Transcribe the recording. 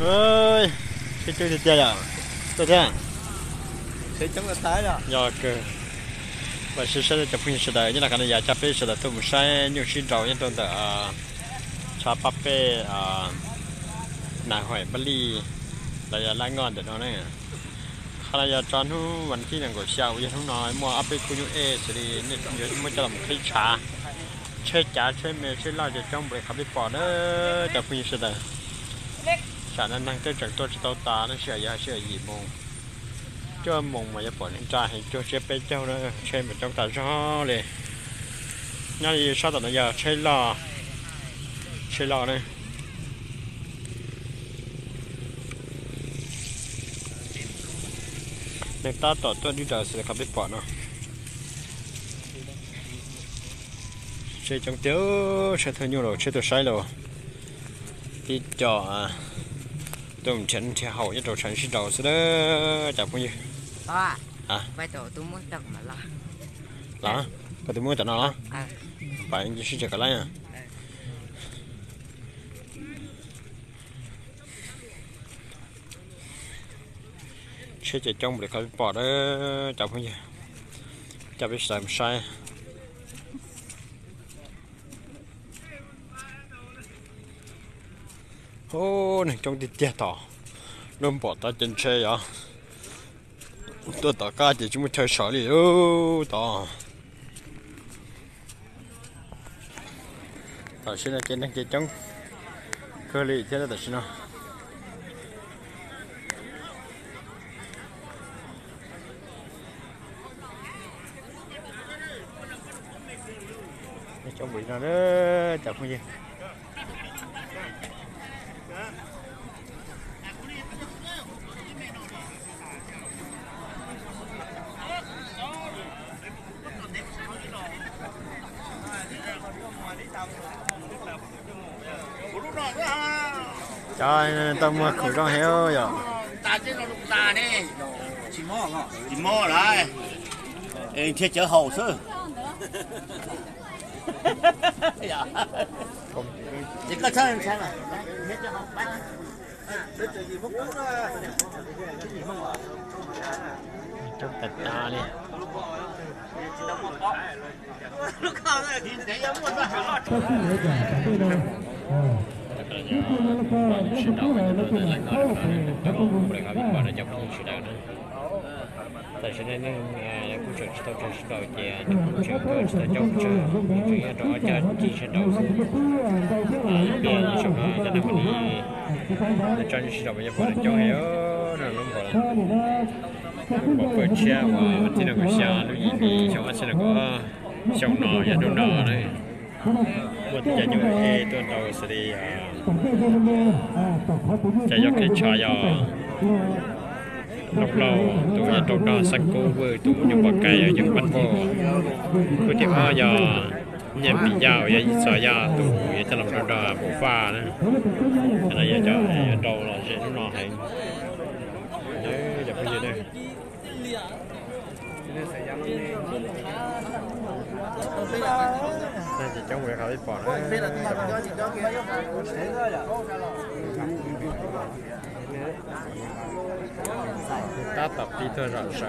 ơi cái chơi thịt chơi à? Tôi thế à? sẽ chống là thái đó giờ cơ và sẽ sẽ chụp hình sẽ đời như là cái này giờ chụp hình sẽ đời tôi muốn sai nhiều xin trầu như tôi tự chụp bắp bê nà hỏi bali. Lì là giờ lại ngon được nó này. Khi là giờ tròn hú vẫn khi đang ngồi xào giờ không nói mua áp bê cũng như e sẽ đi nên nhớ mới cho làm cái trà chơi trà chơi mè chơi lao cho trong bể khắp đi bỏ đó chụp hình sẽ đời sản năng năng tới trận tôi tao ta nó sẽ ra sẽ gì mong cho mong mà giờ bỏ lên trai cho sẽ bê cháu nó xem mà trong ta rõ liền. Nó đi sao tận giờ? Chơi lò chơi lò này, nên ta tỏ tôi đi đời sẽ không biết bỏ nó. Chơi trong tiếu chơi thôi nhiều rồi chơi tôi sai rồi đi chọn à tụm chân thì hậu cho chân sĩ đầu sẽ đó chả bao nhiêu à? Vậy tổ tôi muốn tặng mà lo. Lo có tôi muốn tặng nó ờ. à phải như sĩ cái lại à? Sẽ chỉ trong để khỏi bỏ đó chả bao nhiêu chả biết làm sai. Ô này, trong thì tiệt tỏ. Luôn bỏ ta trên xe vậy tôi tỏ ca thì chúng mình chơi sợ đi ô tỏ. Tỏ xin là trên đang chơi trong cơ lì thế là tỏ xin nào trong bị nào đó chặt không gì. Trời tao mua khẩu trang heo rồi ta trên nó đụng ta nè. Chỉ mò ngọ. Chỉ mò lại. Ê, thiết chở hậu. Dạ. Chỉ có chơi xem mà. Thiết chở hậu bắt. trong tật ta đi Lúc nào thì thấy em muốn tại sao nên nhà cũng sẽ tao sẽ tao chè cũng sẽ tao sẽ tao sẽ sẽ đó cho chỉ sẽ tao à sau đó cho nên mình cho chỉ sẽ tao bây giờ còn cho hiểu rồi nó còn bỏ cái xe mà chỉ là cái xe nó gì thì sau đó sẽ là có sau nó nhà đồ nọ đấy cũng chuyện eh, tôi sẽ trong chuyện chuyện đó cho chỉ chuyện đầu biển xong rồi cho nên mình đi cho những đầu bây giờ bỏ cho héo rồi nó bỏ bỏ bữa chia và chỉ là có xa nó gì đi xong rồi chỉ là có xong nọ và đồ nọ này một cái như vậy tôi đầu sẽ đi chạy cho cái trò giờ lúc lâu tụi nhà trâu đó sắc cô vừa tụi những bậc cây ở những bánh bò. Cứ tiếp ho giờ nhà bị giàu ya sợ ya tụi ya cho làm trâu đó bổ pha nữa cho nên giờ cho trâu là sẽ nó nọ hay nhớ, giờ bây giờ đây. đây chỉ trong việc hỏi bỏ nó ta tập đi thôi rồi sợ